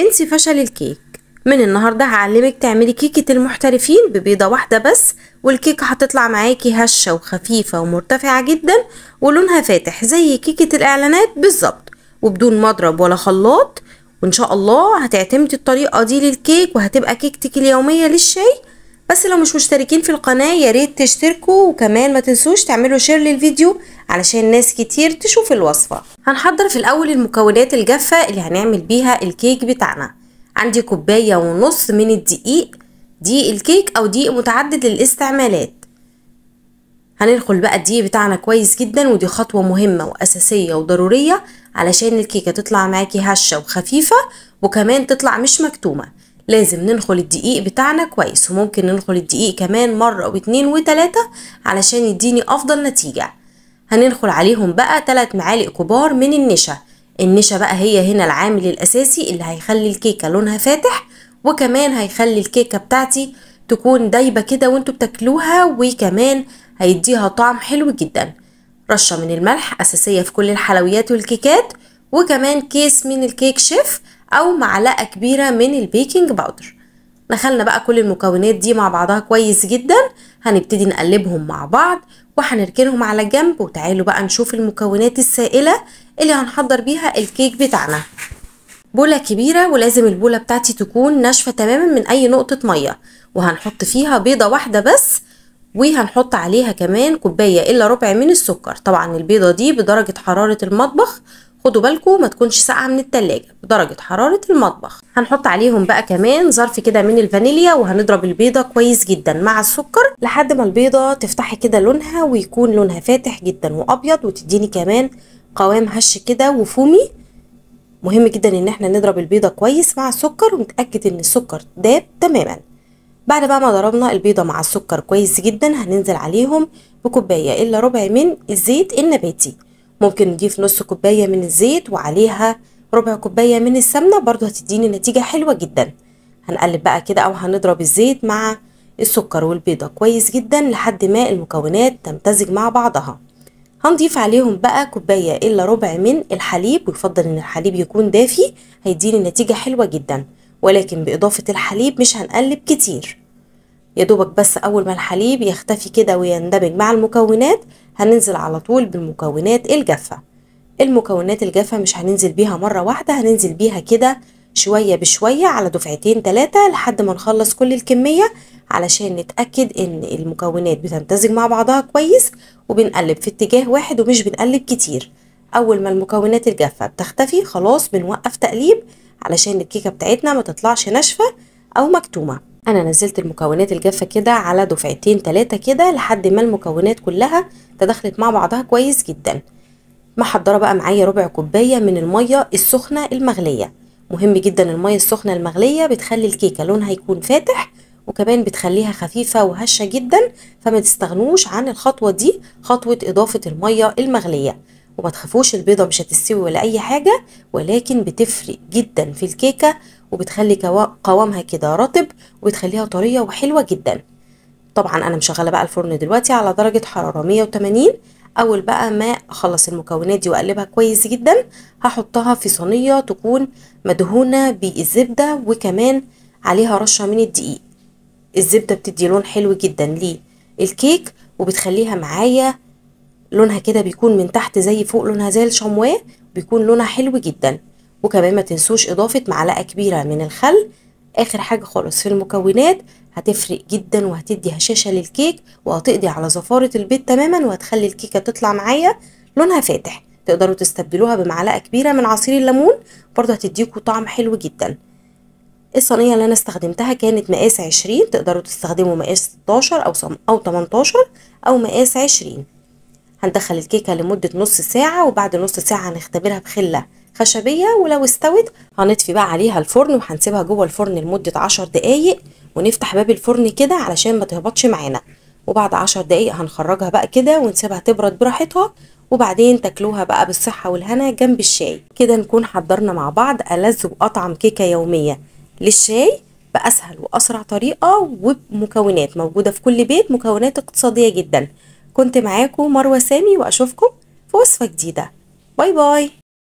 انسي فشل الكيك. من النهاردة هعلمك تعملي كيكة المحترفين ببيضة واحدة بس والكيكة هتطلع معاكي هشة وخفيفة ومرتفعة جدا ولونها فاتح زي كيكة الإعلانات بالظبط وبدون مضرب ولا خلاط. وإن شاء الله هتعتمدي الطريقة دي للكيك وهتبقى كيكتك اليومية للشاي بس لو مش مشتركين في القناة يا ريت تشتركوا وكمان ما تنسوش تعملوا share للفيديو علشان ناس كتير تشوف الوصفة. هنحضر في الأول المكونات الجافة اللي هنعمل بيها الكيك بتاعنا. عندي كوباية ونص من الدقيق دقيق الكيك أو دقيق متعدد الاستعمالات هندخل بقى الدقيق بتاعنا كويس جدا ودي خطوة مهمة وأساسية وضرورية علشان الكيكة تطلع معاكي هشة وخفيفة وكمان تطلع مش مكتومة. لازم ننخل الدقيق بتاعنا كويس وممكن ننخل الدقيق كمان مرة واتنين وتلاتة علشان يديني أفضل نتيجة. هننخل عليهم بقى تلات معالق كبار من النشا. النشا بقى هي هنا العامل الأساسي اللي هيخلي الكيكة لونها فاتح وكمان هيخلي الكيكة بتاعتي تكون دايبة كده وانتوا بتاكلوها وكمان هيديها طعم حلو جدا. رشة من الملح أساسية في كل الحلويات والكيكات وكمان كيس من الكيك شيف أو معلقة كبيرة من ال baking powder دخلنا بقى كل المكونات دي مع بعضها كويس جدا. هنبتدي نقلبهم مع بعض وهنركنهم على جنب. وتعالوا بقى نشوف المكونات السائلة اللي هنحضر بيها الكيك بتاعنا. بولة كبيرة ولازم البولة بتاعتي تكون ناشفة تماما من أي نقطة مية. وهنحط فيها بيضة واحدة بس. وهنحط عليها كمان كوباية إلا ربع من السكر. طبعا البيضة دي بدرجة حرارة المطبخ خدوا بالكم ما تكونش ساقعة من التلاجة بدرجة حرارة المطبخ. هنحط عليهم بقى كمان ظرف كده من الفانيليا وهنضرب البيضة كويس جدا مع السكر لحد ما البيضة تفتحي كده لونها ويكون لونها فاتح جدا وأبيض وتديني كمان قوام هش كده وفومي. مهم جدا إن إحنا نضرب البيضة كويس مع السكر ونتأكد إن السكر داب تماما. بعد بقى ما ضربنا البيضة مع السكر كويس جدا هننزل عليهم بكوباية إلا ربع من الزيت النباتي. ممكن نضيف نص كوباية من الزيت وعليها ربع كوباية من السمنة برضو هتديني نتيجة حلوة جدا. هنقلب بقى كده أو هنضرب الزيت مع السكر والبيضة. كويس جدا لحد ما المكونات تمتزج مع بعضها. هنضيف عليهم بقى كوباية إلا ربع من الحليب ويفضل إن الحليب يكون دافي هيديني نتيجة حلوة جدا. ولكن بإضافة الحليب مش هنقلب كتير. يا دوبك بس أول ما الحليب يختفي كده ويندمج مع المكونات هننزل على طول بالمكونات الجافة. المكونات الجافة مش هننزل بيها مرة واحدة هننزل بيها كده شوية بشوية على دفعتين تلاتة لحد ما نخلص كل الكمية علشان نتأكد إن المكونات بتمتزج مع بعضها كويس وبنقلب في اتجاه واحد ومش بنقلب كتير. أول ما المكونات الجافة بتختفي خلاص بنوقف تقليب علشان الكيكة بتاعتنا ما تطلعش ناشفة أو مكتومة. أنا نزلت المكونات الجافة كده على دفعتين تلاتة كده لحد ما المكونات كلها تدخلت مع بعضها كويس جدا. محضرة بقى معايا ربع كوباية من المية السخنة المغلية. مهم جدا المية السخنة المغلية بتخلي الكيكة لونها يكون فاتح وكمان بتخليها خفيفة وهشة جدا فما تستغنوش عن الخطوة دي خطوة إضافة المية المغلية. وما تخافوش البيضة مش هتستوي ولا أي حاجة ولكن بتفرق جدا في الكيكة وبتخلي قوامها كده رطب وبتخليها طرية وحلوة جدا. طبعا أنا مشغلة بقى الفرن دلوقتي على درجة حرارة 180 أول بقى ما أخلص المكونات دي وأقلبها كويس جدا هحطها في صينية تكون مدهونة بالزبدة وكمان عليها رشة من الدقيق. الزبدة بتدي لون حلو جدا للكيك وبتخليها معايا لونها كده بيكون من تحت زي فوق لونها زي الشمواه بيكون لونها حلو جدا. وكمان ما تنسوش إضافة معلقة كبيرة من الخل. آخر حاجة خالص في المكونات هتفرق جدا وهتدي هشاشة للكيك وهتقضي على زفارة البيض تماما وهتخلي الكيكة تطلع معايا لونها فاتح. تقدروا تستبدلوها بمعلقة كبيرة من عصير الليمون برضه هتديكوا طعم حلو جدا. الصينية اللي أنا استخدمتها كانت مقاس عشرين تقدروا تستخدموا مقاس 16 أو أو 18 أو مقاس عشرين. هندخل الكيكة لمدة نص ساعة وبعد نص ساعة هنختبرها بخلة. خشبية ولو استوت هنطفي بقى عليها الفرن وهنسيبها جوه الفرن لمدة عشر دقايق ونفتح باب الفرن كده علشان ما تهبطش معانا. وبعد عشر دقايق هنخرجها بقى كده ونسيبها تبرد براحتها وبعدين تاكلوها بقى بالصحة والهنا جنب الشاي. كده نكون حضرنا مع بعض ألذ وأطعم كيكة يومية. للشاي بأسهل وأسرع طريقة وبمكونات موجودة في كل بيت مكونات اقتصادية جدا. كنت معاكم مروة سامي وأشوفكم في وصفة جديدة. باي باي.